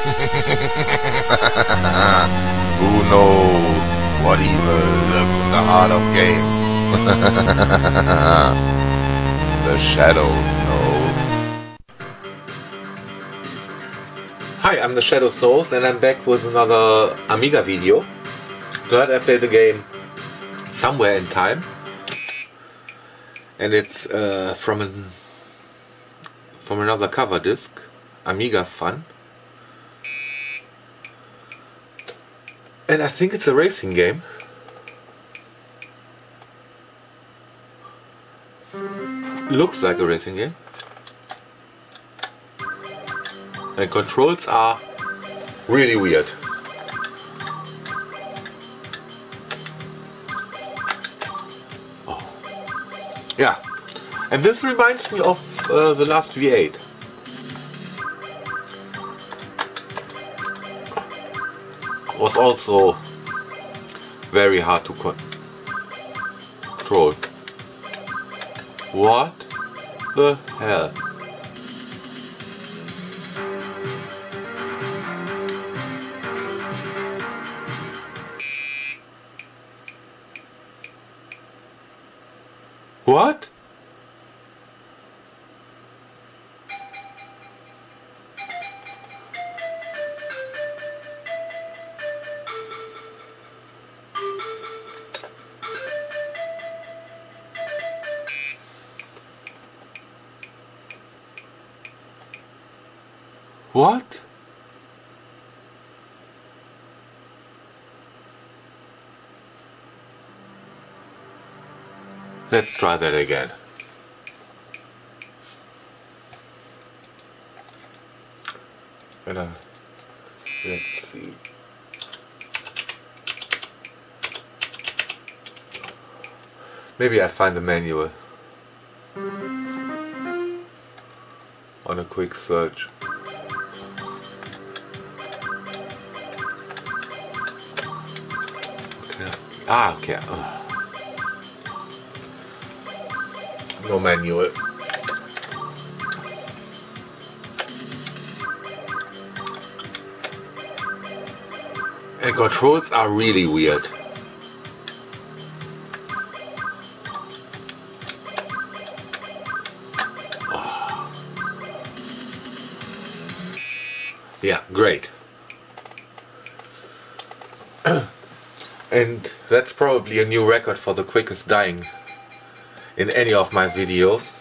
Who knows what evil lurks in the heart of game? the Shadow knows. Hi, I'm the Shadowsnose and I'm back with another Amiga video. Tonight I played the game Somewhere in Time. And it's uh, from an from another cover disc, Amiga Fun. And I think it's a racing game. Looks like a racing game. The controls are really weird. Oh. Yeah. And this reminds me of uh, the last V8. Was also very hard to con control. What the hell? What? What? Let's try that again. And uh, let's see. Maybe I find the manual on a quick search. Ah, okay. Ugh. No manual. And controls are really weird. Oh. Yeah, great. And that's probably a new record for the quickest dying in any of my videos.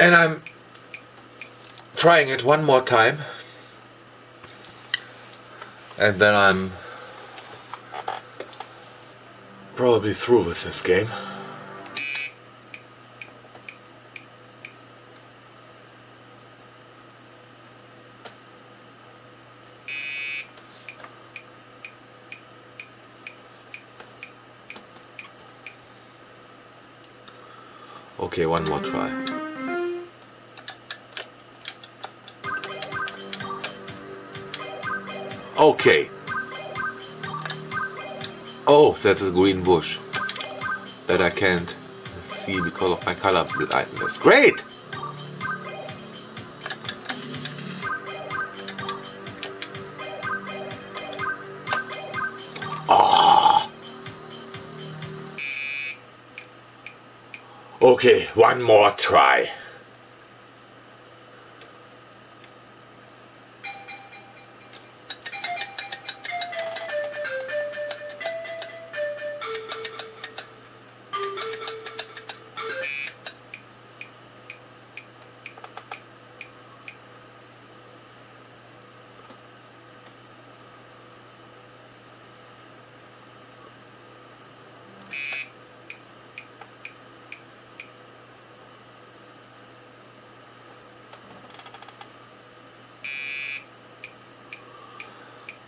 And I'm trying it one more time. And then I'm probably through with this game. Okay, one more try. Okay. Oh, that's a green bush that I can't see because of my color blindness. Great! Oh. Okay, one more try.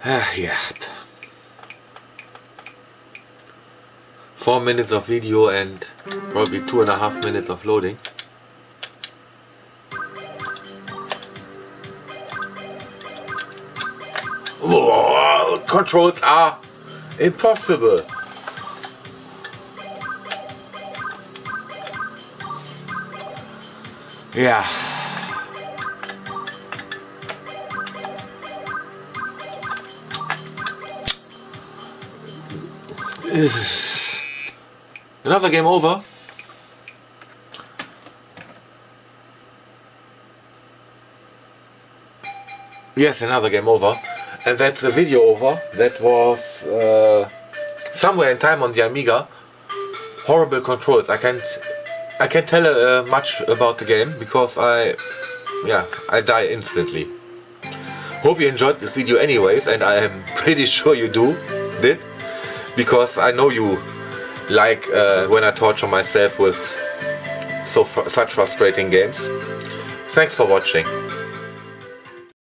Ah, yeah. Four minutes of video and probably two and a half minutes of loading. Whoa, controls are impossible. Yeah. Another game over. Yes, another game over. And that's the video over. That was uh, somewhere in time on the Amiga. Horrible controls. I can't I can't tell uh, much about the game because I yeah, I die instantly. Hope you enjoyed this video anyways and I am pretty sure you do did because I know you like uh, when I torture myself with so such frustrating games. Thanks for watching.